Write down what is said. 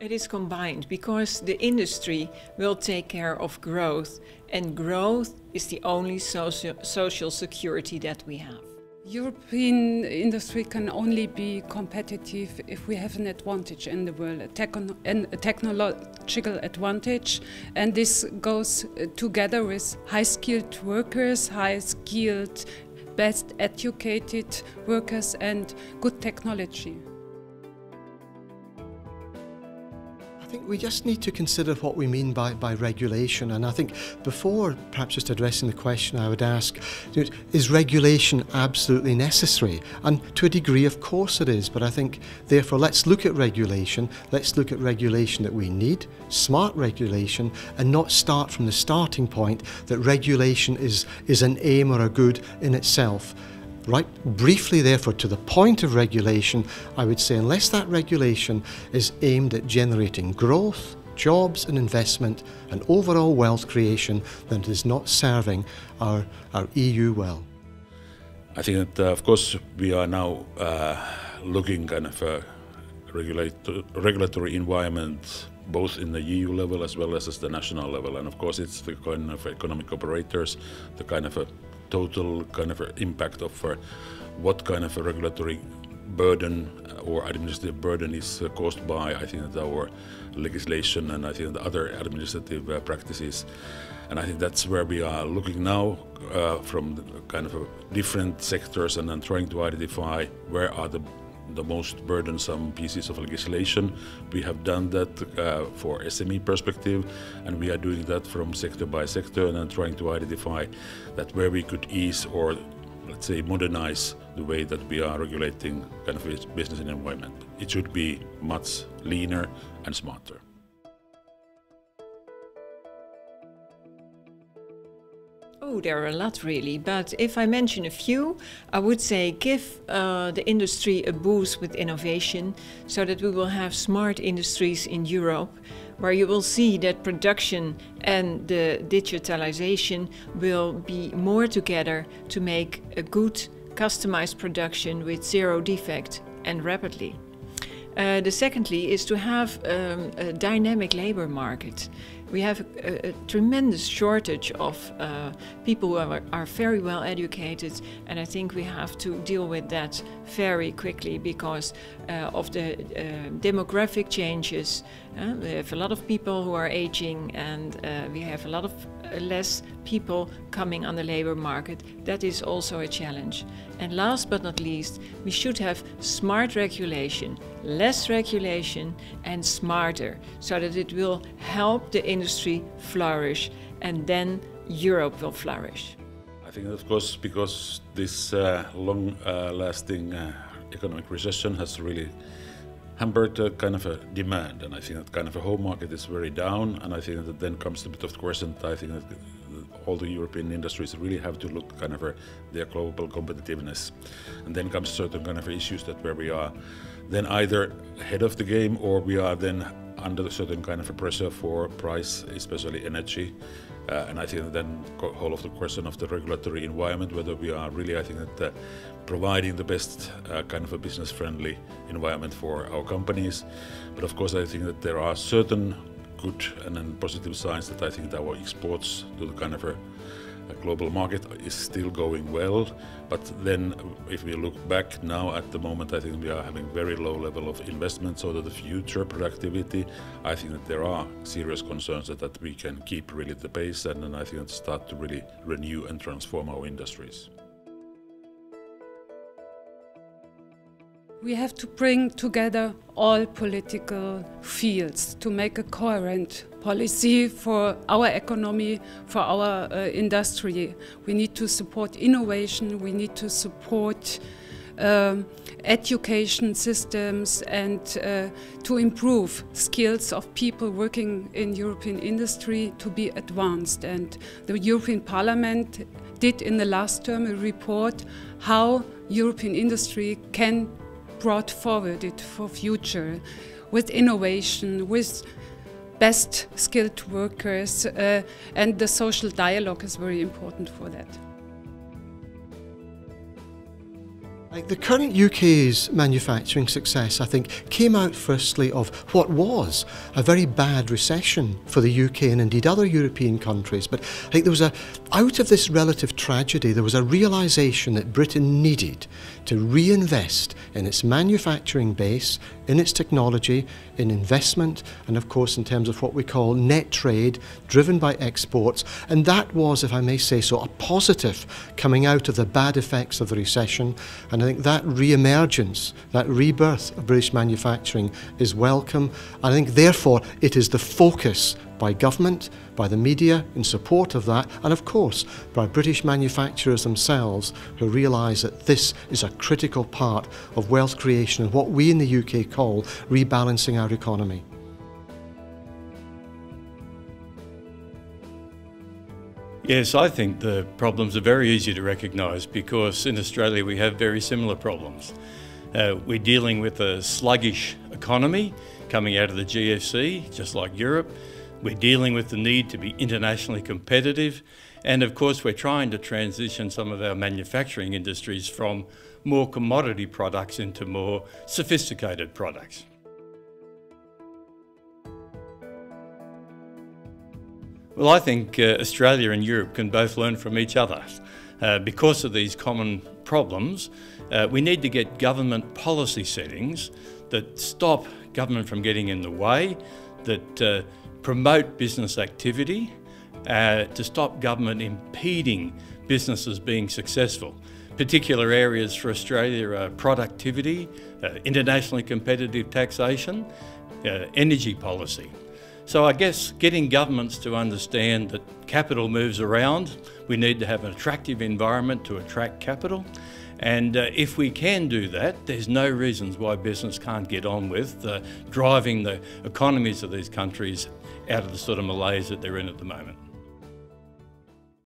It is combined because the industry will take care of growth, and growth is the only social, social security that we have. European industry can only be competitive if we have an advantage in the world, a, techno a technological advantage, and this goes uh, together with high-skilled workers, high-skilled, best educated workers and good technology. Think we just need to consider what we mean by, by regulation. And I think before perhaps just addressing the question, I would ask is regulation absolutely necessary? And to a degree, of course it is. But I think, therefore, let's look at regulation. Let's look at regulation that we need, smart regulation, and not start from the starting point that regulation is, is an aim or a good in itself. Right, briefly, therefore, to the point of regulation, I would say unless that regulation is aimed at generating growth, jobs and investment and overall wealth creation, then it is not serving our, our EU well. I think that, uh, of course, we are now uh, looking kind of a regulatory environment both in the EU level as well as at the national level. And of course, it's the kind of economic operators, the kind of a total kind of impact of uh, what kind of a regulatory burden or administrative burden is uh, caused by, I think, that our legislation and I think the other administrative uh, practices. And I think that's where we are looking now uh, from kind of different sectors and then trying to identify where are the the most burdensome pieces of legislation. We have done that uh, for SME perspective, and we are doing that from sector by sector, and then trying to identify that where we could ease or let's say modernize the way that we are regulating kind of business and environment. It should be much leaner and smarter. Oh, there are a lot really, but if I mention a few, I would say give uh, the industry a boost with innovation so that we will have smart industries in Europe where you will see that production and the digitalization will be more together to make a good customized production with zero defect and rapidly. Uh, the secondly is to have um, a dynamic labor market. We have a, a tremendous shortage of uh, people who are, are, very well educated, and I think we have to deal with that very quickly because uh, of the uh, demographic changes. Uh, we have a lot of people who are aging, and uh, we have a lot of less people coming on the labor market. That is also a challenge. And last but not least, we should have smart regulation, less regulation and smarter, so that it will help the industry flourish and then Europe will flourish. I think, of course, because this uh, long uh, lasting uh, economic recession has really hampered a kind of a demand, and I think that kind of a home market is very down, and I think that then comes a bit of question. I think that all the European industries really have to look kind of their global competitiveness, and then comes certain kind of issues that where we are then either ahead of the game or we are then under a certain kind of a pressure for price, especially energy. Uh, and I think then whole of the question of the regulatory environment, whether we are really, I think that uh, providing the best uh, kind of a business-friendly environment for our companies. But of course, I think that there are certain good and then positive signs that I think that our exports to the kind of a global market is still going well. But then if we look back now at the moment, I think we are having very low level of investment. So that the future productivity, I think that there are serious concerns that, that we can keep really the pace and then I think start to really renew and transform our industries. We have to bring together all political fields to make a coherent policy for our economy, for our uh, industry. We need to support innovation, we need to support um, education systems and uh, to improve skills of people working in European industry to be advanced. And the European Parliament did in the last term a report how European industry can brought forward it for future with innovation, with best skilled workers, uh, and the social dialogue is very important for that. Like the current UK's manufacturing success, I think, came out firstly of what was a very bad recession for the UK and indeed other European countries. But I think there was a, out of this relative tragedy, there was a realization that Britain needed to reinvest in its manufacturing base, in its technology, in investment, and of course in terms of what we call net trade, driven by exports. And that was, if I may say so, a positive coming out of the bad effects of the recession. And and I think that re emergence, that rebirth of British manufacturing is welcome. I think, therefore, it is the focus by government, by the media in support of that, and of course by British manufacturers themselves who realise that this is a critical part of wealth creation and what we in the UK call rebalancing our economy. Yes, I think the problems are very easy to recognise because in Australia we have very similar problems. Uh, we're dealing with a sluggish economy coming out of the GFC, just like Europe. We're dealing with the need to be internationally competitive. And of course, we're trying to transition some of our manufacturing industries from more commodity products into more sophisticated products. Well, I think uh, Australia and Europe can both learn from each other. Uh, because of these common problems, uh, we need to get government policy settings that stop government from getting in the way, that uh, promote business activity, uh, to stop government impeding businesses being successful. Particular areas for Australia are productivity, uh, internationally competitive taxation, energy policy. So I guess getting governments to understand that capital moves around, we need to have an attractive environment to attract capital. And uh, if we can do that, there's no reasons why business can't get on with uh, driving the economies of these countries out of the sort of malaise that they're in at the moment.